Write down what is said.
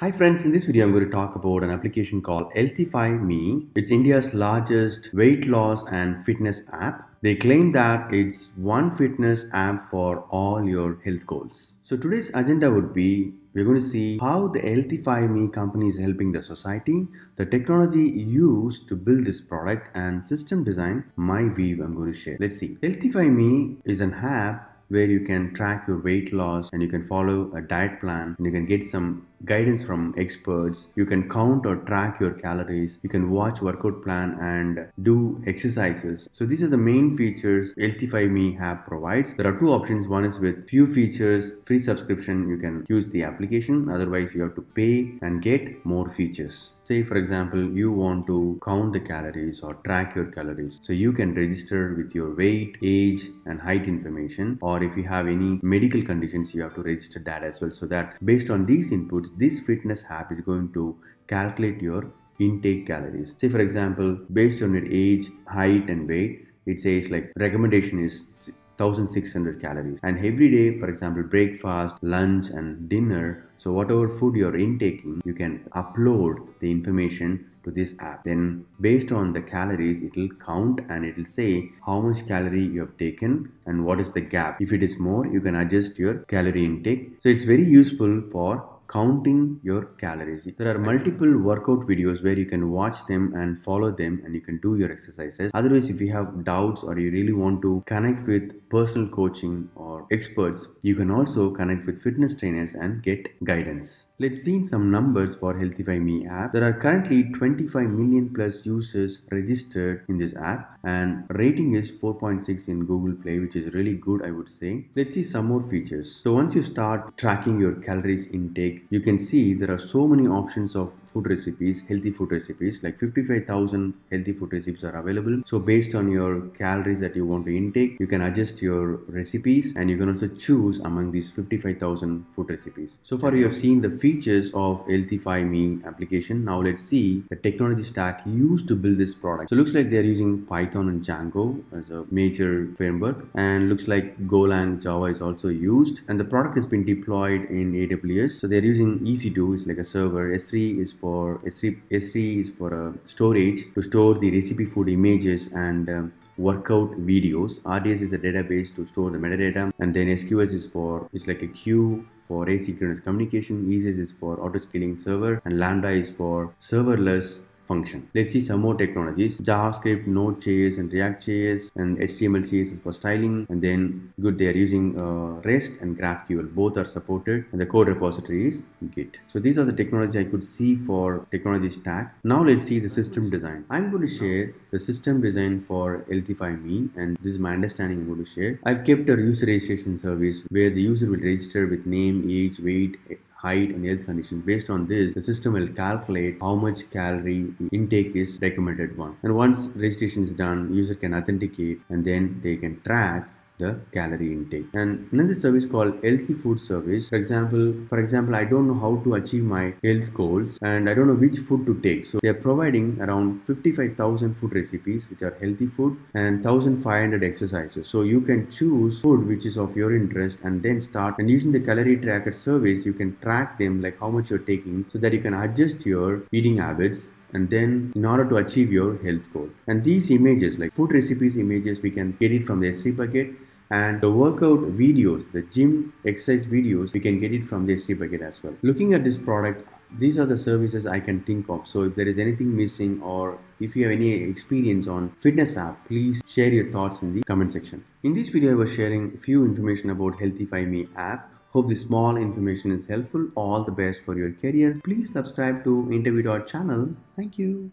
Hi friends, in this video I'm going to talk about an application called Healthify Me. It's India's largest weight loss and fitness app. They claim that it's one fitness app for all your health goals. So today's agenda would be we're going to see how the Healthify Me company is helping the society, the technology used to build this product and system design, my view I'm going to share. Let's see. Healthify Me is an app where you can track your weight loss and you can follow a diet plan and you can get some guidance from experts. You can count or track your calories. You can watch workout plan and do exercises. So these are the main features healthify me app provides. There are two options. One is with few features free subscription. You can use the application. Otherwise you have to pay and get more features. Say for example you want to count the calories or track your calories. So you can register with your weight age and height information. Or if you have any medical conditions you have to register that as well. So that based on these inputs this fitness app is going to calculate your intake calories. Say for example based on your age height and weight it says like recommendation is 1600 calories. And every day for example breakfast lunch and dinner so whatever food you're intaking you can upload the information to this app. Then based on the calories it will count and it will say how much calorie you have taken and what is the gap. If it is more you can adjust your calorie intake. So it's very useful for counting your calories. There are multiple workout videos where you can watch them and follow them and you can do your exercises. Otherwise, if you have doubts or you really want to connect with personal coaching or experts, you can also connect with fitness trainers and get guidance. Let's see some numbers for Healthify Me app. There are currently 25 million plus users registered in this app and rating is 4.6 in Google Play which is really good I would say. Let's see some more features. So once you start tracking your calories intake you can see there are so many options of food recipes healthy food recipes like 55000 healthy food recipes are available. So based on your calories that you want to intake you can adjust your recipes and you can also choose among these 55000 food recipes. So far you have seen the features of healthify me application. Now let's see the technology stack used to build this product. So looks like they're using python and django as a major framework and looks like golang java is also used. And the product has been deployed in aws so they're using ec2 it's like a server. S3 is for S3, S3 is for uh, storage to store the recipe food images and um, workout videos. RDS is a database to store the metadata and then SQS is for it's like a queue for asynchronous communication. ECS is for auto scaling server and Lambda is for serverless function. Let's see some more technologies. JavaScript, Node.js and React.js and HTML, CSS for styling. And then good, they are using uh, REST and GraphQL. Both are supported and the code repository is Git. So these are the technologies I could see for technology stack. Now let's see the system design. I'm going to share the system design for Healthify Me and this is my understanding I'm going to share. I've kept a user registration service where the user will register with name, age, weight, height and health conditions. Based on this, the system will calculate how much calorie intake is recommended one. And once registration is done, user can authenticate and then they can track the calorie intake. And another service called healthy food service for example for example i don't know how to achieve my health goals and i don't know which food to take. So they are providing around 55000 food recipes which are healthy food and 1500 exercises. So you can choose food which is of your interest and then start. And using the calorie tracker service you can track them like how much you're taking so that you can adjust your eating habits and then in order to achieve your health goal. And these images like food recipes images we can get it from the s3 bucket and the workout videos the gym exercise videos we can get it from the s3 bucket as well looking at this product these are the services i can think of so if there is anything missing or if you have any experience on fitness app please share your thoughts in the comment section in this video i was sharing a few information about healthify me app Hope this small information is helpful. All the best for your career. Please subscribe to Interview channel. Thank you.